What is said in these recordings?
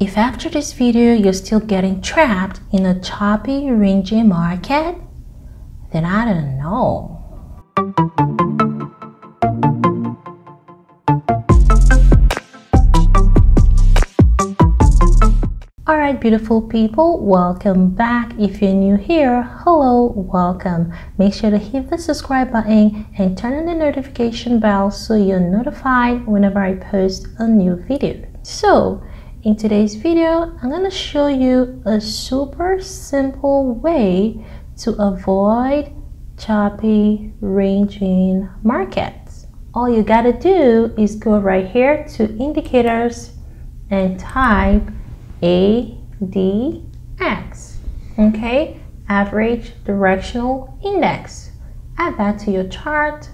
If after this video you're still getting trapped in a choppy, rangy market, then I don't know. Alright beautiful people, welcome back. If you're new here, hello, welcome. Make sure to hit the subscribe button and turn on the notification bell so you're notified whenever I post a new video. So, in today's video, I'm going to show you a super simple way to avoid choppy ranging markets. All you got to do is go right here to indicators and type ADX, okay? Average Directional Index. Add that to your chart.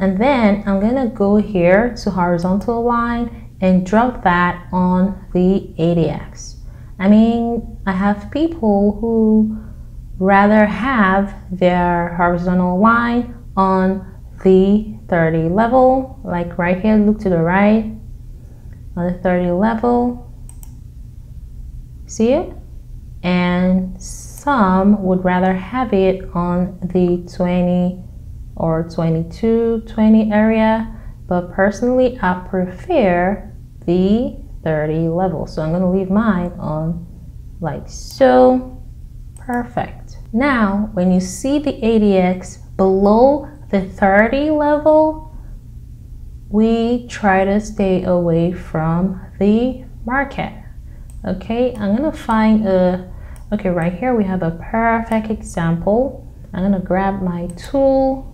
And then I'm gonna go here to horizontal line and drop that on the ADX. I mean, I have people who rather have their horizontal line on the 30 level, like right here, look to the right, on the 30 level, See it? And some would rather have it on the 20 or 22, 20 area. But personally, I prefer the 30 level. So I'm going to leave mine on like so. Perfect. Now, when you see the ADX below the 30 level, we try to stay away from the market okay I'm gonna find a okay right here we have a perfect example I'm gonna grab my tool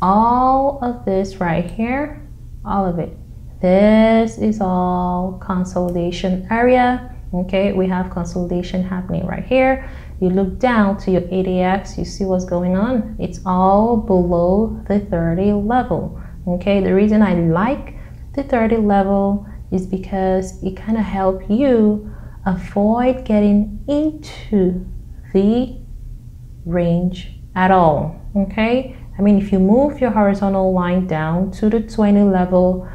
all of this right here all of it this is all consolidation area. Okay we have consolidation happening right here. You look down to your ADX you see what's going on. It's all below the 30 level. Okay the reason I like the 30 level is because it kind of help you avoid getting into the range at all. Okay I mean if you move your horizontal line down to the 20 level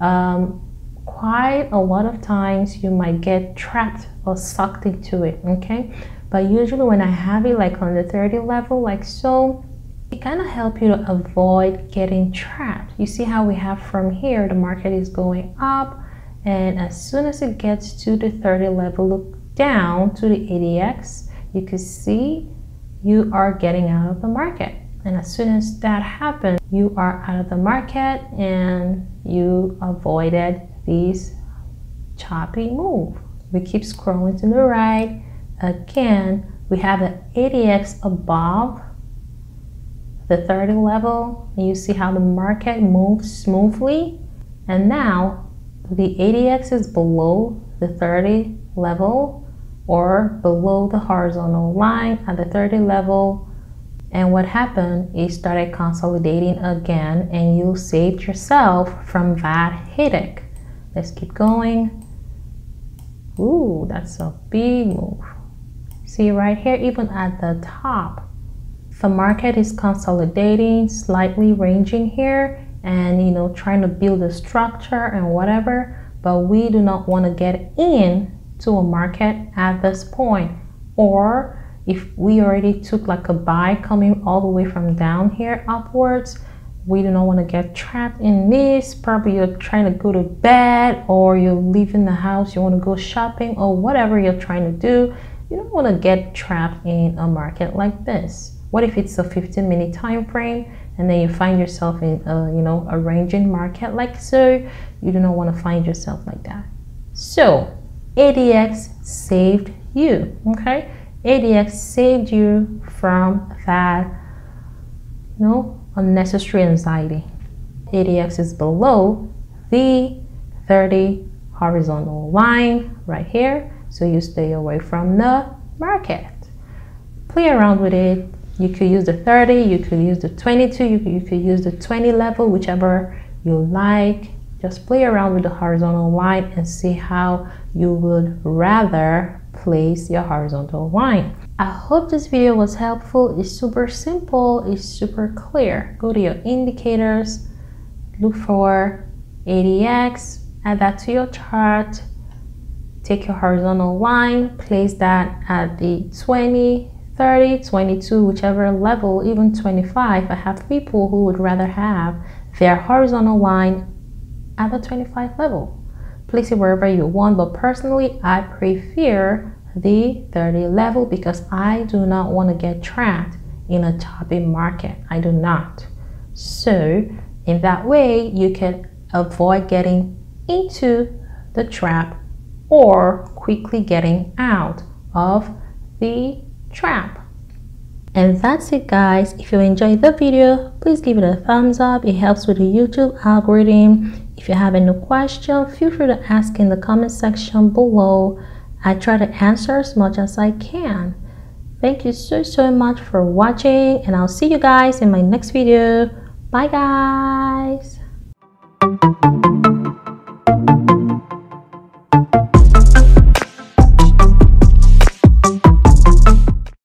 um, quite a lot of times you might get trapped or sucked into it okay? But usually when I have it like on the 30 level like so it kind of help you to avoid getting trapped. You see how we have from here the market is going up and as soon as it gets to the 30 level look down to the ADX you can see you are getting out of the market and as soon as that happens you are out of the market and you avoided these choppy move. We keep scrolling to the right. Again we have the ADX above the 30 level. You see how the market moves smoothly. And now the ADX is below the 30 level or below the horizontal line at the 30 level and what happened is started consolidating again and you saved yourself from that headache. Let's keep going. Ooh, that's a big move. See right here even at the top the market is consolidating slightly ranging here and you know trying to build a structure and whatever but we do not want to get in to a market at this point or if we already took like a buy coming all the way from down here upwards we do not want to get trapped in this. Probably you're trying to go to bed or you're leaving the house you want to go shopping or whatever you're trying to do. You don't want to get trapped in a market like this. What if it's a 15 minute time frame and then you find yourself in a, you know a ranging market like so? You do not want to find yourself like that. So ADX saved you okay ADX saved you from that you know unnecessary anxiety. ADX is below the 30 horizontal line right here so you stay away from the market. Play around with it. You could use the 30, you could use the 22, you could, you could use the 20 level, whichever you like. Just play around with the horizontal line and see how you would rather place your horizontal line. I hope this video was helpful. It's super simple, it's super clear. Go to your indicators, look for ADX, add that to your chart, take your horizontal line, place that at the 20, 30, 22, whichever level, even 25. I have people who would rather have their horizontal line at the 25 level. Place it wherever you want, but personally, I prefer the 30 level because I do not want to get trapped in a choppy market. I do not. So, in that way, you can avoid getting into the trap or quickly getting out of the trap. And that's it guys. If you enjoyed the video, please give it a thumbs up. It helps with the YouTube algorithm. If you have any question, feel free to ask in the comment section below. I try to answer as much as I can. Thank you so so much for watching and I'll see you guys in my next video. Bye guys!